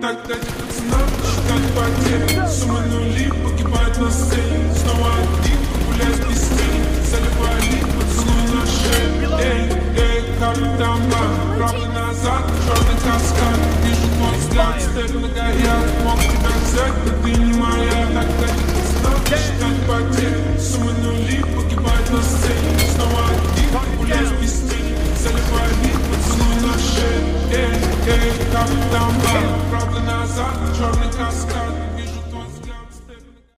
Тогда пацана считать потери Суммы нули погибают на сцене Снова один, гулять без тени Заливали поцелуй на шею Эй, эй, капитан Бан Правда назад, черный каскад Вижу твой взгляд, степь на горят Мог тебя взять, но ты не моя Тогда пацана считать потери Суммы нули погибают на сцене Снова один, can't come down back. Problem as I'm troubling, cause